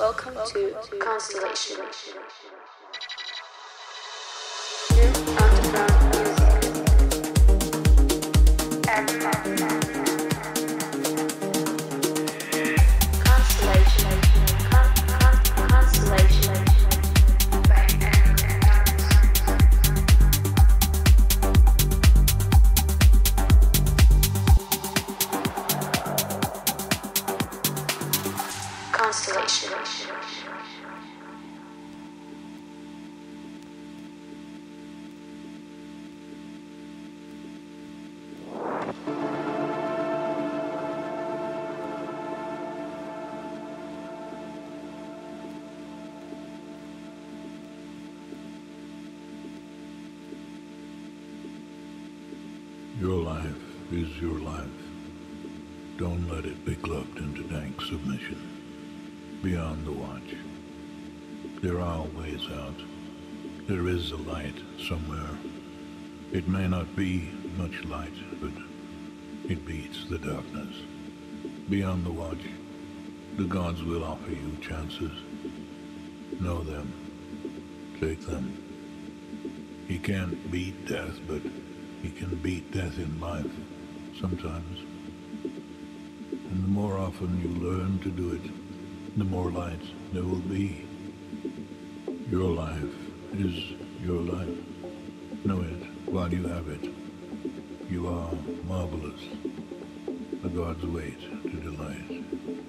Welcome to Constellation. May not be much light, but it beats the darkness. Beyond the watch, the gods will offer you chances. Know them. Take them. He can't beat death, but he can beat death in life, sometimes. And the more often you learn to do it, the more light there will be. Your life is your life. While you have it. You are marvelous. The gods wait to delight